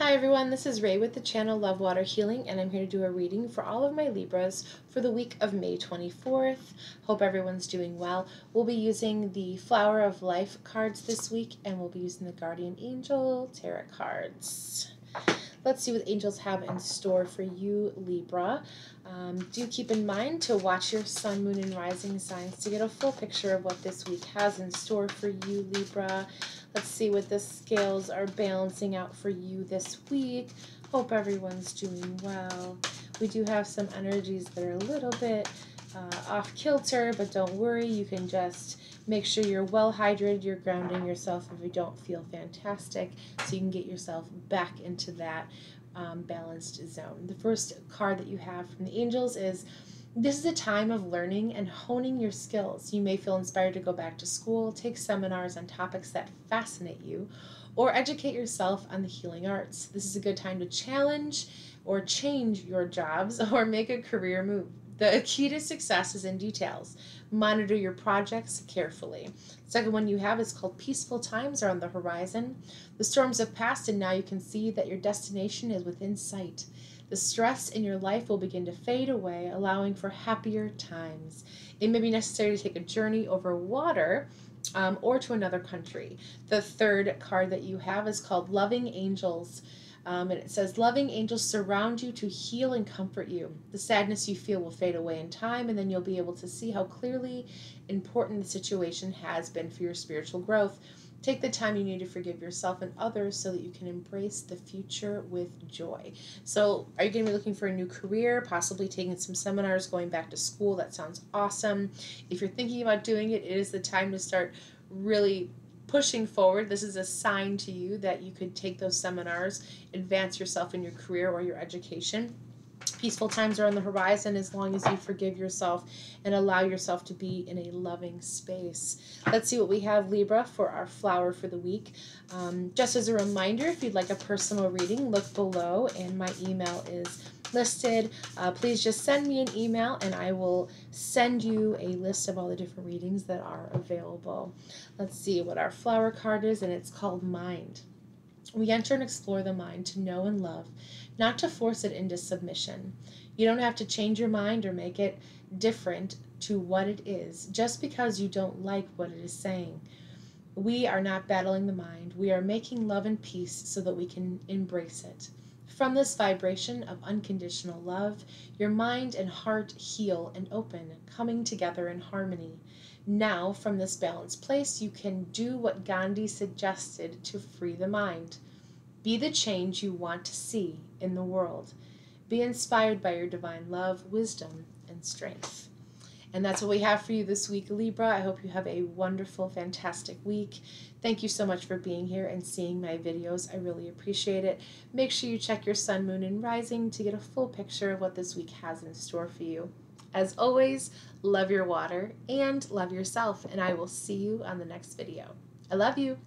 Hi everyone, this is Ray with the channel Lovewater Healing, and I'm here to do a reading for all of my Libras for the week of May 24th. Hope everyone's doing well. We'll be using the Flower of Life cards this week, and we'll be using the Guardian Angel Tarot cards. Let's see what angels have in store for you, Libra. Um, do keep in mind to watch your sun, moon, and rising signs to get a full picture of what this week has in store for you, Libra. Let's see what the scales are balancing out for you this week. Hope everyone's doing well. We do have some energies that are a little bit uh, off kilter, but don't worry, you can just make sure you're well hydrated, you're grounding yourself if you don't feel fantastic, so you can get yourself back into that um, balanced zone. The first card that you have from the angels is this is a time of learning and honing your skills. You may feel inspired to go back to school, take seminars on topics that fascinate you, or educate yourself on the healing arts. This is a good time to challenge or change your jobs or make a career move. The key to success is in details. Monitor your projects carefully. Second one you have is called Peaceful Times are on the horizon. The storms have passed, and now you can see that your destination is within sight. The stress in your life will begin to fade away, allowing for happier times. It may be necessary to take a journey over water um, or to another country. The third card that you have is called Loving Angels. Um, and it says, Loving angels surround you to heal and comfort you. The sadness you feel will fade away in time, and then you'll be able to see how clearly important the situation has been for your spiritual growth. Take the time you need to forgive yourself and others so that you can embrace the future with joy. So, are you going to be looking for a new career, possibly taking some seminars, going back to school? That sounds awesome. If you're thinking about doing it, it is the time to start really pushing forward. This is a sign to you that you could take those seminars, advance yourself in your career or your education. Peaceful times are on the horizon as long as you forgive yourself and allow yourself to be in a loving space. Let's see what we have, Libra, for our flower for the week. Um, just as a reminder, if you'd like a personal reading, look below, and my email is listed. Uh, please just send me an email and I will send you a list of all the different readings that are available. Let's see what our flower card is, and it's called Mind. We enter and explore the mind to know and love, not to force it into submission. You don't have to change your mind or make it different to what it is just because you don't like what it is saying. We are not battling the mind. We are making love and peace so that we can embrace it. From this vibration of unconditional love, your mind and heart heal and open, coming together in harmony. Now, from this balanced place, you can do what Gandhi suggested to free the mind. Be the change you want to see in the world. Be inspired by your divine love, wisdom, and strength. And that's what we have for you this week, Libra. I hope you have a wonderful, fantastic week. Thank you so much for being here and seeing my videos. I really appreciate it. Make sure you check your sun, moon, and rising to get a full picture of what this week has in store for you. As always, love your water and love yourself, and I will see you on the next video. I love you.